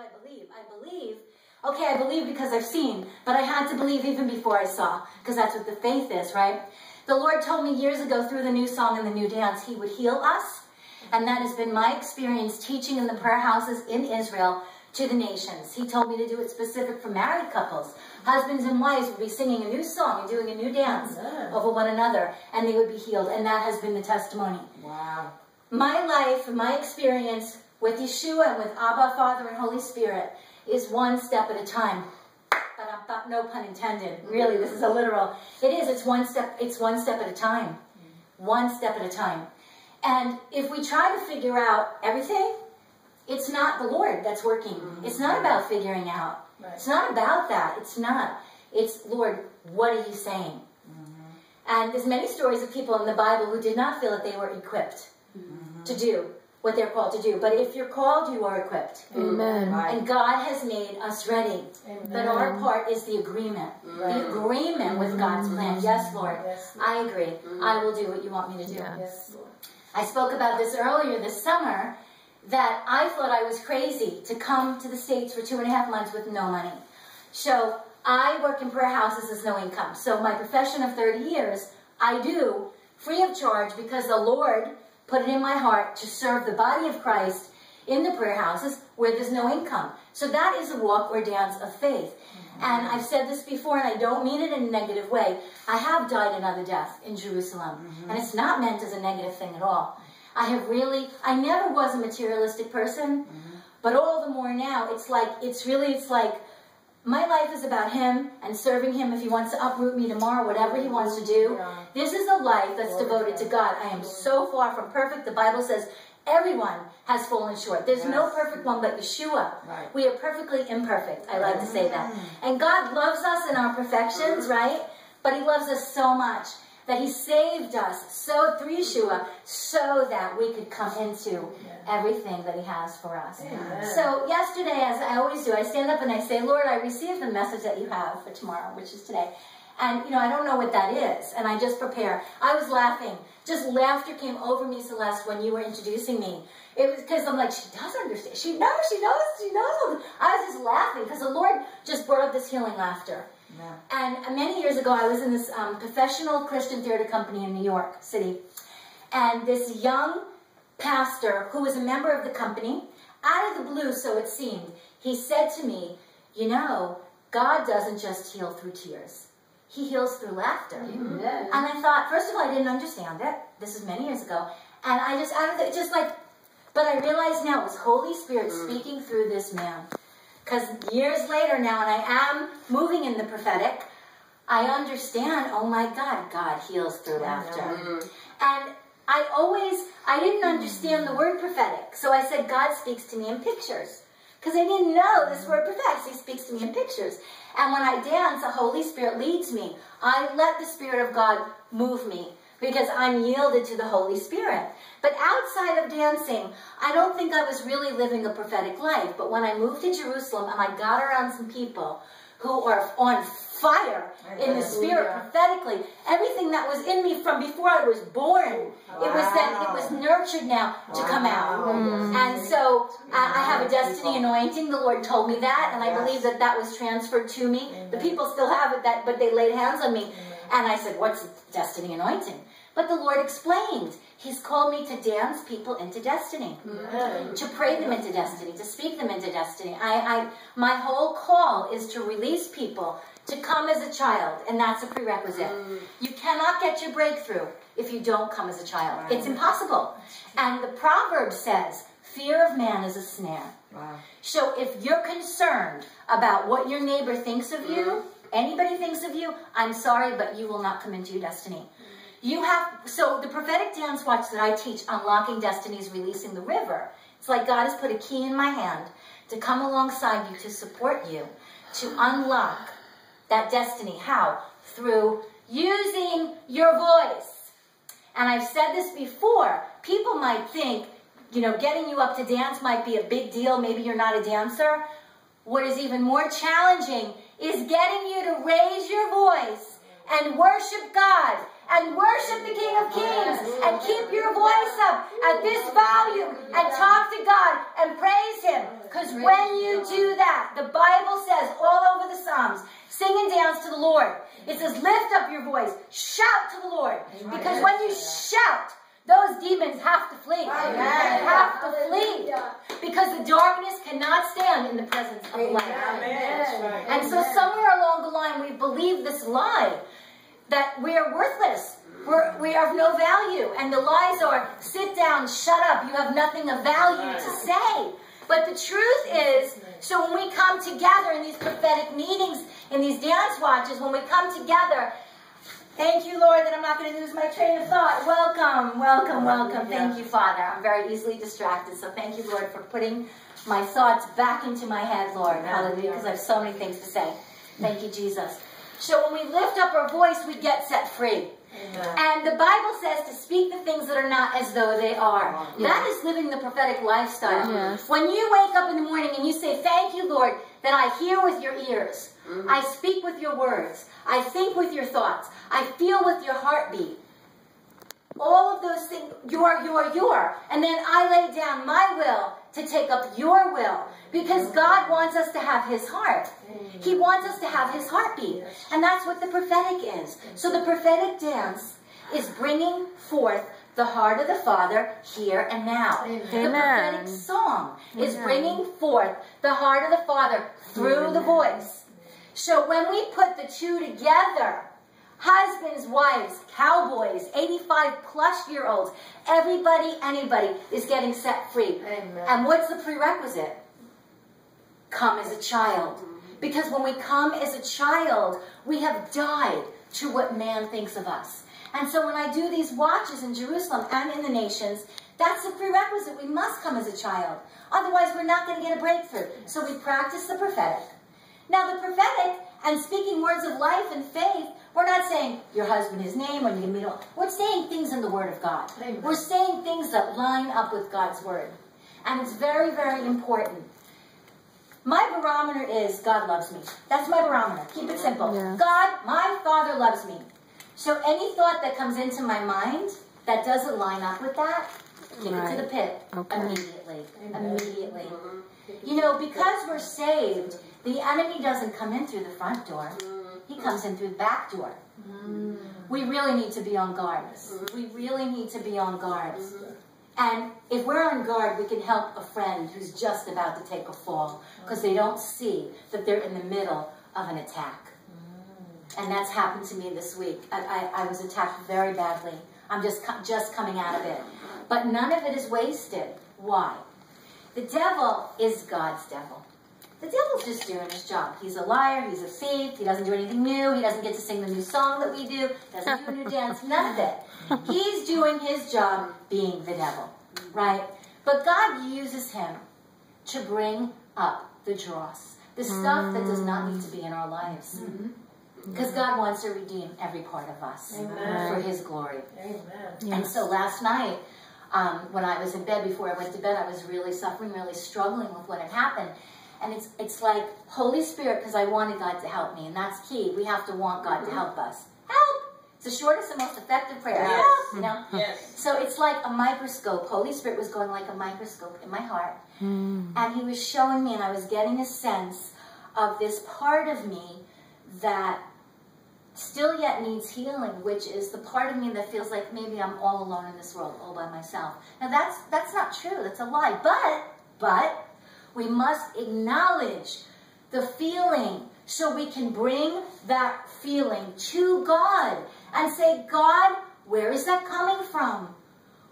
I believe? I believe, okay, I believe because I've seen, but I had to believe even before I saw, because that's what the faith is, right? The Lord told me years ago through the new song and the new dance, He would heal us. And that has been my experience teaching in the prayer houses in Israel to the nations. He told me to do it specific for married couples. Husbands and wives would be singing a new song and doing a new dance over one another, and they would be healed. And that has been the testimony. Wow. My life, my experience with Yeshua and with Abba, Father, and Holy Spirit is one step at a time. But no pun intended. Really, this is a literal. It is. It's one step. It's one step at a time. One step at a time. And if we try to figure out everything, it's not the Lord that's working. Mm-hmm. It's not about figuring out. It's not about that. It's not. It's, Lord, what are you saying? Mm-hmm. And there's many stories of people in the Bible who did not feel that they were equipped mm-hmm. to do what they're called to do. But if you're called, you are equipped. Amen. And God has made us ready. Amen. But our part is the agreement. Right. The agreement with God's plan. Yes, Lord. Yes, Lord. I agree. Mm-hmm. I will do what you want me to do. Yes. I spoke about this earlier this summer that I thought I was crazy to come to the States for two and a half months with no money. So I work in prayer houses as no income. So my profession of 30 years, I do free of charge because the Lord put it in my heart to serve the body of Christ in the prayer houses where there's no income. So that is a walk or dance of faith. Mm-hmm. And I've said this before, and I don't mean it in a negative way. I have died another death in Jerusalem, mm-hmm. and it's not meant as a negative thing at all. I have really, I never was a materialistic person, mm-hmm. but all the more now, it's like, it's really, it's like, my life is about him and serving him if he wants to uproot me tomorrow, whatever he wants to do. This is a life that's devoted to God. I am so far from perfect. The Bible says everyone has fallen short. There's yes. no perfect one but Yeshua. Right. We are perfectly imperfect. I like to say that. Mm-hmm. And God loves us in our perfections, right? But he loves us so much that he saved us so through Yeshua so that we could come into everything that he has for us. Amen. So yesterday, as I always do, I stand up and I say, Lord, I receive the message that you have for tomorrow, which is today. And, you know, I don't know what that is. And I just prepare. I was laughing. Just laughter came over me, Celeste, when you were introducing me. It was because I'm like, she does understand. She knows, she knows, she knows. I was just laughing because the Lord just brought up this healing laughter. Yeah. And many years ago, I was in this um, professional Christian theater company in New York City. And this young pastor, who was a member of the company, out of the blue, so it seemed, he said to me, You know, God doesn't just heal through tears. He heals through laughter. Mm-hmm. And I thought, first of all, I didn't understand it. This is many years ago. And I just, I was just like, but I realized now it was Holy Spirit mm. speaking through this man. Because years later now, and I am moving in the prophetic, I understand, oh my God, God heals through laughter. Mm. And I always, I didn't understand the word prophetic. So I said, God speaks to me in pictures. Because I didn't know this word prophetic. He speaks to me in pictures. And when I dance, the Holy Spirit leads me. I let the Spirit of God move me because I'm yielded to the Holy Spirit. But outside of dancing, I don't think I was really living a prophetic life. But when I moved to Jerusalem and I got around some people who are on fire in the spirit prophetically. Everything that was in me from before I was born, wow. it was that it was nurtured now to wow. come out. Mm. And so I, I, have a destiny anointing. The Lord told me that, and I yes. believe that that was transferred to me. Amen. The people still have it, that but they laid hands on me, Amen. and I said, "What's destiny anointing?" But the Lord explained. He's called me to dance people into destiny, to pray them into destiny, to speak them into destiny. I, I, my whole call is to release people to come as a child, and that's a prerequisite. Mm. You cannot get your breakthrough if you don't come as a child. Wow. It's impossible. And the proverb says, fear of man is a snare. Wow. So if you're concerned about what your neighbor thinks of you, mm. anybody thinks of you, I'm sorry, but you will not come into your destiny. You have, so the prophetic dance watch that I teach, Unlocking Destinies, Releasing the River, it's like God has put a key in my hand to come alongside you, to support you, to unlock that destiny. How? Through using your voice. And I've said this before. People might think, you know, getting you up to dance might be a big deal. Maybe you're not a dancer. What is even more challenging is getting you to raise your voice and worship God and worship the King of Kings and keep your voice up at this volume and talk to God and praise Him. Because when you do that, the Bible says all over the Psalms, sing and dance to the Lord. It says, lift up your voice, shout to the Lord. Because when you shout, those demons have to flee. Amen. They have to flee. Because the darkness cannot stand in the presence of light. Amen. And so somewhere along the line we believe this lie that we are worthless. We're, we are of no value. And the lies are, sit down, shut up, you have nothing of value to say. But the truth is, so when we come together in these prophetic meetings, in these dance watches, when we come together, Thank you, Lord, that I'm not going to lose my train of thought. Welcome, welcome, welcome. Thank you, Father. I'm very easily distracted, so thank you, Lord, for putting my thoughts back into my head, Lord. Hallelujah, because I have so many things to say. Thank you, Jesus. So when we lift up our voice, we get set free. Amen. And the Bible says to speak the things that are not as though they are. That is living the prophetic lifestyle. Yes. When you wake up in the morning and you say, Thank you, Lord, that I hear with your ears. Mm -hmm. I speak with your words. I think with your thoughts. I feel with your heartbeat. All of those things, your, your, your. And then I lay down my will to take up your will. Because mm-hmm. God wants us to have his heart. Mm-hmm. He wants us to have his heartbeat. And that's what the prophetic is. So the prophetic dance is bringing forth the heart of the Father here and now. Amen. The prophetic song is bringing forth the heart of the Father through Amen. the voice. So when we put the two together, husbands, wives, cowboys, 85 plus year olds, everybody, anybody is getting set free. Amen. And what's the prerequisite? Come as a child. Because when we come as a child, we have died to what man thinks of us. And so when I do these watches in Jerusalem and in the nations, that's a prerequisite. We must come as a child. Otherwise, we're not going to get a breakthrough. So we practice the prophetic. Now, the prophetic and speaking words of life and faith, we're not saying your husband his name when you meet him. We're saying things in the Word of God. Amen. We're saying things that line up with God's Word. And it's very, very important. My barometer is God loves me. That's my barometer. Keep it simple. Yeah. God, my Father loves me. So any thought that comes into my mind that doesn't line up with that, give right. it to the pit okay. immediately. Amen. Immediately. You know, because we're saved, the enemy doesn't come in through the front door. He mm-hmm. comes in through the back door. Mm-hmm. We really need to be on guard. Mm-hmm. We really need to be on guard. And if we're on guard, we can help a friend who's just about to take a fall because they don't see that they're in the middle of an attack. Mm. And that's happened to me this week. I, I, I was attacked very badly. I'm just, just coming out of it. But none of it is wasted. Why? The devil is God's devil. The devil's just doing his job. He's a liar, he's a thief, he doesn't do anything new, he doesn't get to sing the new song that we do, doesn't do a new dance, none of it. He's doing his job being the devil, right? But God uses him to bring up the dross, the stuff that does not need to be in our lives. Because God wants to redeem every part of us Amen. for His glory. Amen. Yes. And so last night, um, when I was in bed before I went to bed, I was really suffering, really struggling with what had happened. And it's it's like Holy Spirit, because I wanted God to help me, and that's key. We have to want God to help us. Help! It's the shortest and most effective prayer. Yes. Help! You know. Yes. So it's like a microscope. Holy Spirit was going like a microscope in my heart, mm. and He was showing me, and I was getting a sense of this part of me that still yet needs healing, which is the part of me that feels like maybe I'm all alone in this world, all by myself. Now that's that's not true. That's a lie. But but we must acknowledge the feeling so we can bring that feeling to God and say, God, where is that coming from?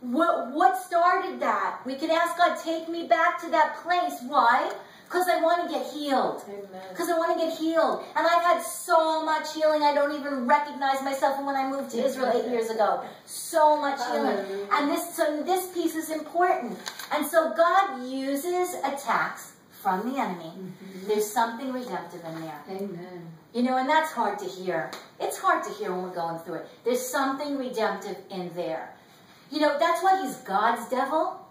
What, what started that? We can ask God, take me back to that place. Why? Because I want to get healed. Because I want to get healed. And I've had so much healing, I don't even recognize myself when I moved to Israel eight years ago. So much healing. And this, so this piece is important. And so God uses attacks from the enemy. Mm -hmm. There's something redemptive in there. Amen. You know, and that's hard to hear. It's hard to hear when we're going through it. There's something redemptive in there. You know, that's why he's God's devil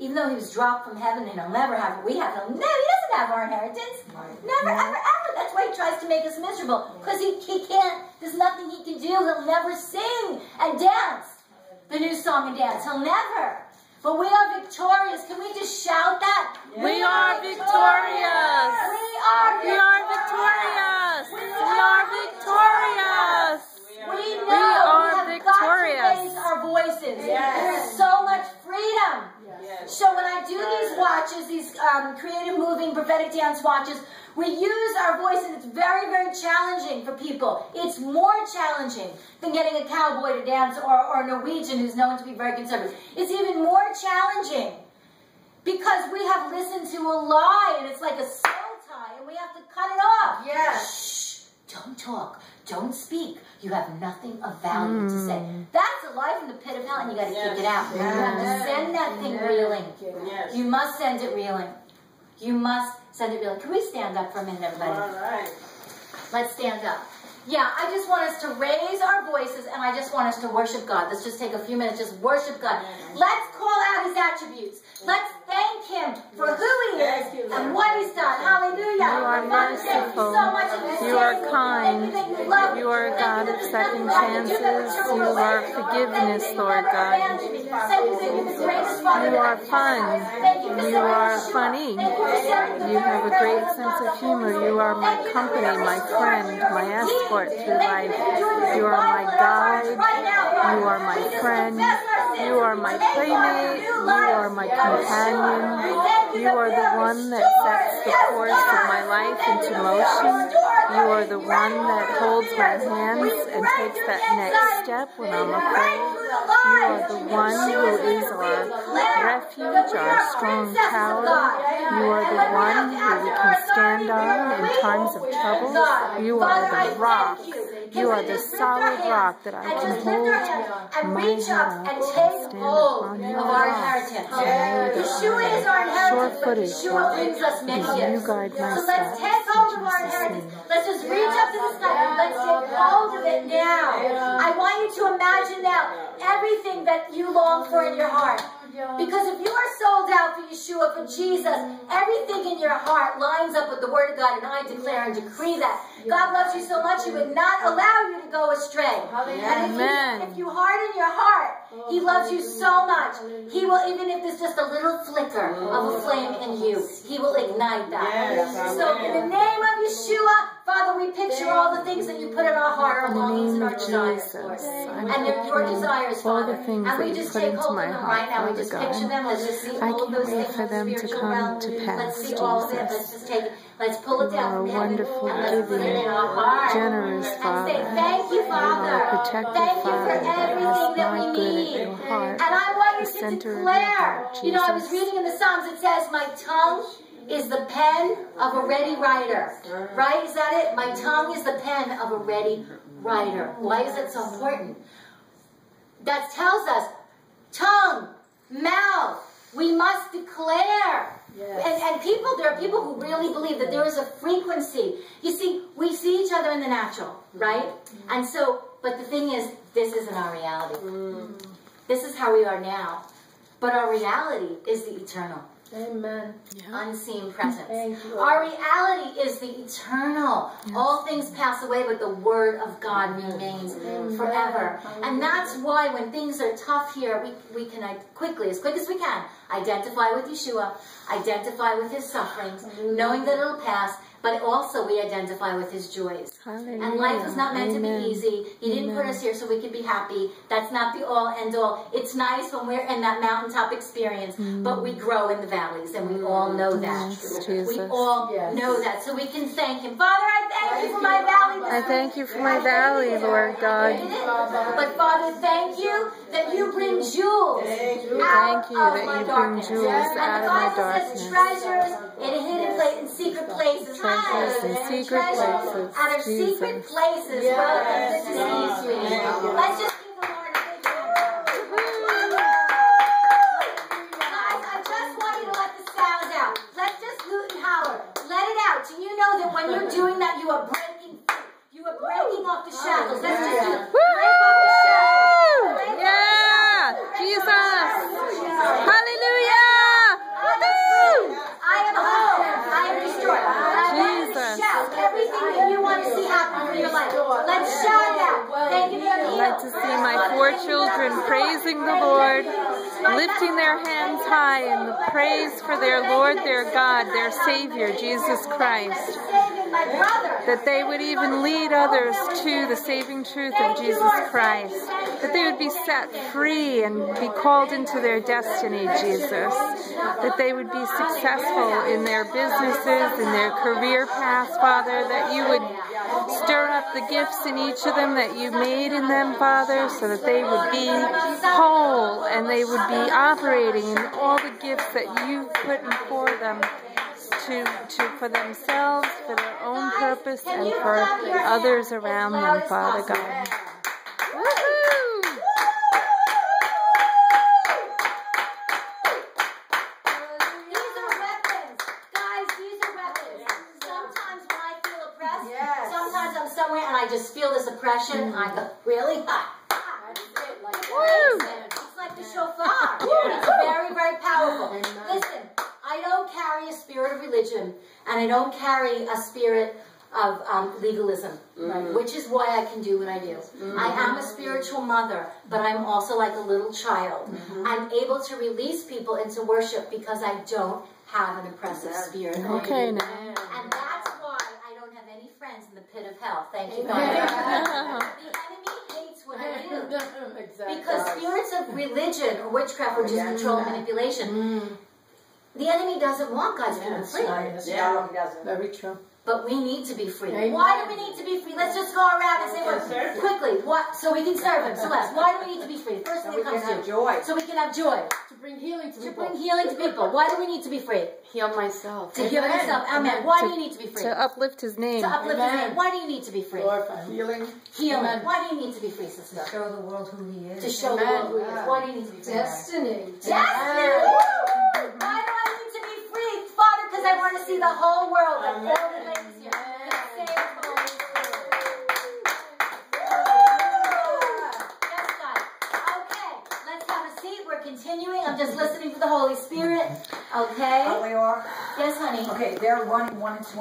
even though he was dropped from heaven and he'll never have it, we have, never, he doesn't have our inheritance. Never, ever, ever. That's why he tries to make us miserable because he, he can't, there's nothing he can do. He'll never sing and dance the new song and dance. He'll never. But we are victorious. Can we just shout that? We are victorious. We are victorious. We are victorious. We are victorious. We know We are we have victorious. got to raise our voices. There's so much freedom. So when I do these watches, these um, creative, moving, prophetic dance watches, we use our voice, and it's very, very challenging for people. It's more challenging than getting a cowboy to dance or, or a Norwegian who's known to be very conservative. It's even more challenging because we have listened to a lie, and it's like a soul tie, and we have to cut it off. Yes. Shh, don't talk. Don't speak. You have nothing of value to say. Hmm. That's a lie from the pit of hell, and you got to kick it out. You have to send that thing reeling. Yes. You must send it reeling. You must send it reeling. Can we stand up for a minute, everybody? All right. Let's stand up. Yeah, I just want us to raise our voices and I just want us to worship God. Let's just take a few minutes, just worship God. Let's call out his attributes. Let's thank him for who he is you, and what he's done. Hallelujah. You are Father, thank you merciful. so much you You are kind. You you love me. You are a God of second nothing I can do that chances. You are forgiveness, Lord God. abandoned me. Thank you you're the greatest Father You that are I've ever fun. you for You sending are funny. You for sending the You very have a great sense of humor. You are my Thank you that company, my friend, my escort through life. you you're doing You are my revival in our hearts guide. right now, God. You are my friend. confess our sins. You are my We take on a playmate. You are my companion. You are the one that sets the course of my life into motion. You are the one that holds my hands and takes that next step when I'm afraid. You are the one who is our refuge, our strong tower. You are the one who we can stand on in times of trouble. You are the rock. You. Can You we are the just lift our solid rock that I can just lift our hold hands and my reach head up up and take hold of our inheritance. Yeshua is our inheritance, but Yeshua brings us many gifts. So let's take hold of our inheritance. Let's just reach up to the sky and let's take hold of it now. I want you to imagine now everything that you long for in your heart. Because if you are sold out for Yeshua, for Jesus, everything in your heart lines up with the Word of God, and I declare and decree that. God loves you so much, He would not allow you to go astray. And if you, if you harden your heart, He loves you so much. He will, even if there's just a little flicker of a flame in you, He will ignite that. So, in the name of Yeshua, Father, we picture all the things that you put in our heart, our In the longings and name our desires, Lord. And they're your picturing desires, Father. the things and we that you just take hold of them right now. We just picture them. Let's just see all those things for in the them to spiritual come realm. to Let's pass, see all of it. Jesus. Let's just take it. Let's pull it You down from a heaven wonderful, and let's put it in our heart. generous And say, Father. thank you, You Father. protective Thank you for Father everything that we not good at need. heart. And I want you to declare. heart, You know, I was reading in the Psalms, it says, My tongue is the pen of a ready writer. Right? Is that it? My tongue is the pen of a ready writer. Why is that so important? That tells us tongue, mouth, we must declare. And, and people, there are people who really believe that there is a frequency. You see, we see each other in the natural, mm. right? Mm. And so, but the thing is, this isn't our reality. Mm. This is how we are now. But our reality is the eternal, Amen. unseen presence. Our reality is the eternal. All things pass away, but the word of God remains forever. And that's why when things are tough here, we, we can uh, quickly, as quick as we can, identify with Yeshua, identify with his sufferings, knowing that it'll pass, but also we identify with his joys. Hallelujah. And life is not meant Amen. to be easy. He didn't put us here so we could be happy. That's not the all end all. It's nice when we're in that mountaintop experience, but we grow in the valleys, and we all know that. Yes, We all Yes. know that. So we can thank Him. Father, I thank you for my valley. I thank you for my valley, Lord God. But Father, thank you that you bring jewels Thank you. out of that my you bring darkness. jewels and out the of my darkness. treasures in hidden place, in secret places. Treasures in secret places. Out of secret places. Yes. Welcome to see you, sweetie. Thank. Let's just give the Lord a big hand. Guys, I just want you to let the sound out. Let's just hoot and holler. Let it out. Do you know that when you're doing that, you are breaking free? You are breaking off the shackles. Let's just do it. Break off the shackles. Break off the Yeah! Jesus! Hallelujah! I am free. I am whole. I am restored. And I want you want to Jesus. shout everything that your life. Let's shout that. Thank you for I'd like to see my four children praising the Lord, lifting their hands high in the praise for their Lord, their God, their Savior, Jesus Christ. That they would even lead others to the saving truth of Jesus Christ. That they would be set free and be called into their destiny, Jesus. That they would be successful in their businesses, in their career paths, Father. That you would stir up the gifts in each of them that you made in them, Father, so that they would be whole and they would be operating in all the gifts that you've put before them to, to for themselves, for their own purpose, and for others around them, Father God. Woohoo! These are weapons. Guys, these are weapons. Sometimes when I feel oppressed, Yes. sometimes I'm somewhere and I just feel this oppression, and I go, really? Ah. Woo! It's like the shofar. It's very, very powerful. Listen, I don't carry a spirit of religion, and I don't carry a spirit of um, legalism, which is why I can do what I do. I am a spiritual mother, but I'm also like a little child. I'm able to release people into worship because I don't have an oppressive spirit. Okay, now. And that's why I don't have any friends in the pit of hell. Thank you, Father. the enemy hates what I do. Because spirits of religion or witchcraft, which just control and manipulation, mm. the enemy doesn't want God's people free. Yeah, he doesn't. Very true. But we need to be free. Amen. Why do we need to be free? Let's just go around and say what quickly. What so we can serve him. Celeste, why do we need to be free? The first thing we that comes can have to joy. So we can have joy. To bring healing to To people. To bring healing to people. Why do we need to be free? Heal myself. To heal yourself. Amen. Why do you need to be free? To uplift his name. To uplift his name. Why do you need to be free? Glorify him. Healing. Healing. Amen. Why do you need to be free, sister? To Show the world who he is. To show the Amen. world who he is. Why do you need to be free? Destiny. Destiny! Woo! Why do I need to be free? Father, because I want to see the whole world and all the ladies here. get saved with the Holy Spirit. Yes, God. Okay, let's have a seat. We're continuing. I'm just listening for the Holy Spirit. Mm-hmm. Okay? Oh, we are? Yes, honey. Okay, they're running one and twenty.